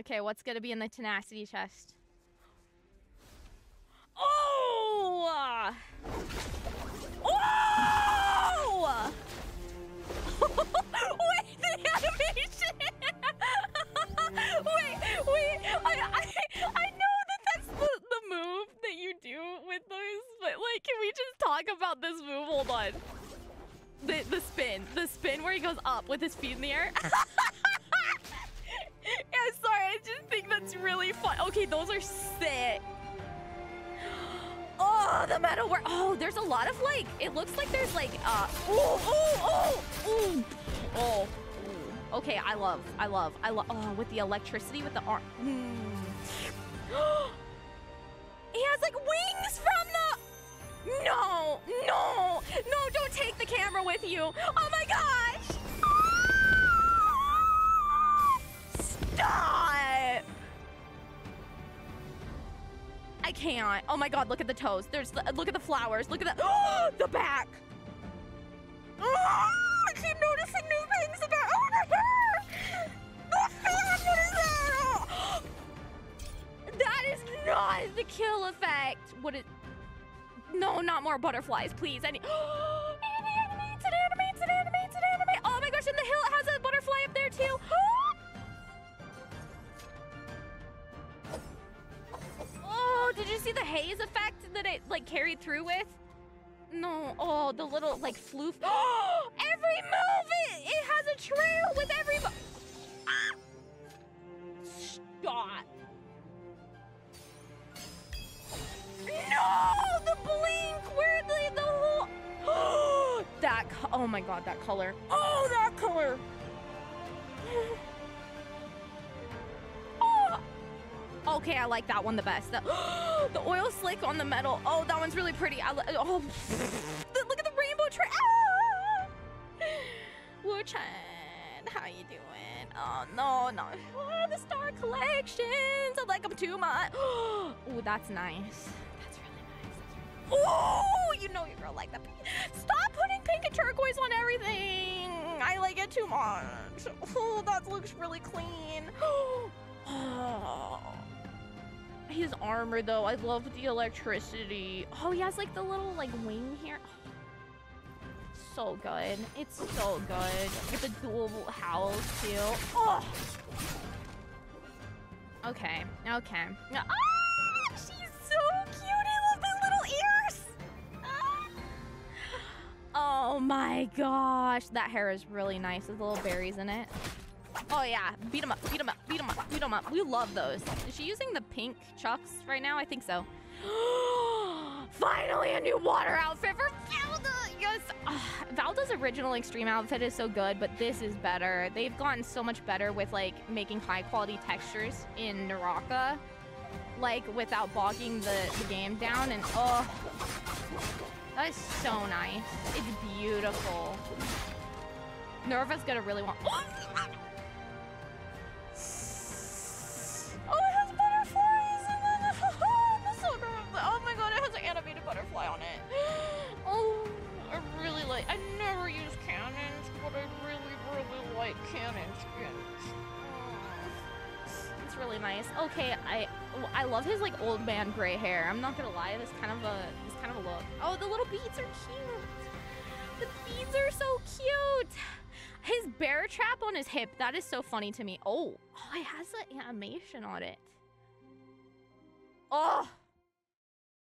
Okay, what's gonna be in the tenacity chest? Oh! Oh! wait, the animation! wait, wait, I, I, I know that that's the, the move that you do with those, but like, can we just talk about this move? Hold on. The, the spin, the spin where he goes up with his feet in the air. Okay, those are sick. Oh, the metal work. Oh, there's a lot of like, it looks like there's like, uh, oh, oh, oh, oh, oh. Okay, I love, I love, I love, oh, with the electricity, with the arm. Mm. he has like wings from the, no, no, no, don't take the camera with you. Oh my gosh. Stop. I can't. Oh my god, look at the toes. There's the, look at the flowers. Look at the oh, the back. Oh, I keep noticing new things about oh the fan, is that? is not the kill effect. What it? No, not more butterflies, please. See the haze effect that it like carried through with? No. Oh, the little like floof. Oh, every move it, it has a trail with every. Ah! Stop. No, the blink where the the whole. that. Oh my god, that color. Oh, that color. Okay, I like that one the best. The, the oil slick on the metal. Oh, that one's really pretty. I, oh, the, look at the rainbow tree. Ah! Wu-Chan, how you doing? Oh, no, no. Oh, the star collections. I like them too much. Oh, that's nice. That's really nice. That's really... Oh, you know your girl like that. Stop putting pink and turquoise on everything. I like it too much. Oh, that looks really clean. Oh. His armor, though, I love the electricity. Oh, he has like the little like wing here. So good. It's so good. With the dual howls too. Oh. Okay. Okay. Ah, she's so cute. I love the little ears. Ah. Oh my gosh. That hair is really nice with little berries in it. Oh yeah, beat him up, beat him up, beat him up, beat him up. We love those. Is she using the pink chucks right now? I think so. Finally a new water outfit for Valda! Yes! Valda's original extreme outfit is so good, but this is better. They've gotten so much better with like making high quality textures in Naraka. Like without bogging the, the game down and oh that is so nice. It's beautiful. Nerva's gonna really want oh, cannon. It's really nice. Okay, I I love his like old man gray hair. I'm not gonna lie, this kind of a this kind of a look. Oh, the little beads are cute. The beads are so cute. His bear trap on his hip, that is so funny to me. Oh, oh it has an animation on it. Oh,